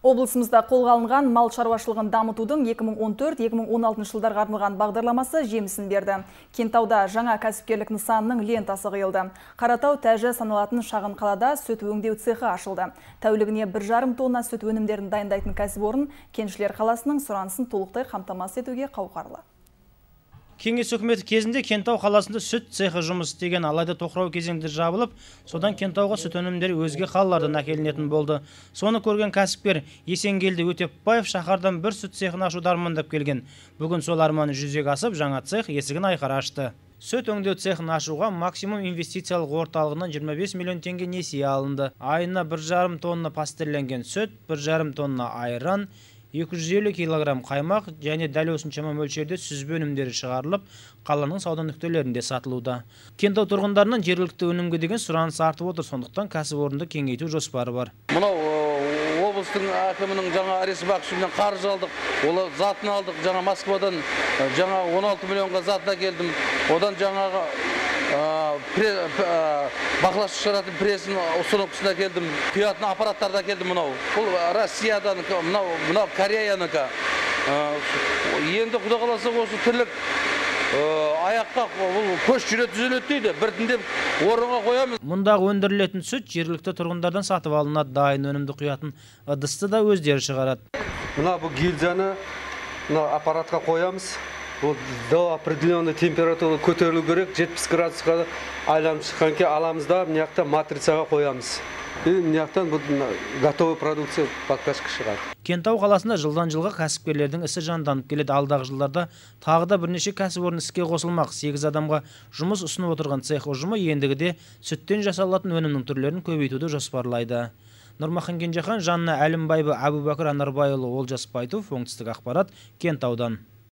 Облысымызда қолға алынған мал шаруашылығын дамытудың 2014-2016 жылдарға арналған бағдарламасы жемісін берді. Кентауда жаңа кәсіпкерлік нысанының лентасы қиылды. Қаратау тәжі саналатын шағын қалада сүт өңдеу цехы ашылды. Тәулігіне бір жарым тонна сүт өнімдерін дайындайтын кәсіпорын Кеншілер қаласының сұранысын толықтай қамтамасыз етуге қауқарлы. Кеңес үкіметі кезінде кентау қаласында сүт цехы жұмыс істеген алайда тоқырау кезеңде жабылып содан кентауға сүт өнімдері өзге қалалардан әкелінетін болды. Соны көрген кәсіпкер есенгелді өтепбаев шаһардан бір сүт цехын ашуды армандап келген. Бүгін сол арманы жүзеге асып жаңа цех есігін айқара ашты. Сүт өңдеу цехын ашуға максимум инвестициялық орталығынан 25 миллион теңге несие алынды. Айына бір жарым тонна пастерленген сүт бір жарым тонна айран 250 килограмм қаймақ және дәл осыншама мөлшерде сүзбе өнімдері шығарылып қаланың сауда нүктелерінде сатылуда. Кентау тұрғындарынан жергілікті өнімге деген сұраныс артып отыр сондықтан кәсіпорынды кеңейту жоспары бар. Мынау облыстың әкімінің жаңа аресбаковичинен қаржы алдық ол затын алдық жаңа москвадан жаңа 16 миллионға затын әкелдім. Одан жаңағы бақылаушы шығаратын прессін установкасын әкелдім. Құятын аппараттарды әкелдім мынау. Бұл россияданікі мынау мынау кореянікі енді құда қаласа осы тірлік аяққа бұл көш жүре түзеледі дейді. Біртіндеп орынға қоямыз. Мұндағы өндірілетін сүт жергілікті тұрғындардан сатып алынады. Дайын өнімді құятын ыдысты да өздері шығарады. Мына бұл гильзаны мына аппаратқа қоямыз. Ол до определенной температура көтерілу керек. жетпіс градусқа айланып шыққан кейін аламыз да мына жақта матрицаға қоямыз. И мына жақтан готовый продукция покашка шығады. Кентау қаласында жылдан жылға кәсіпкерлердің ісі жанданып келеді. Алдағы жылдарда тағы да бірнеше кәсіпорын іске қосылмақ. Сегіз адамға жұмыс ұсынып отырған цех ұжымы ендігіде сүттен жасалатын өнімнің түрлерін көбейтуді жоспарлайды. Нұрмахан кенжехан жанна әлімбаева әбубәкір анарбайұлы олжас байтуов оңтүстік ақпарат кентаудан.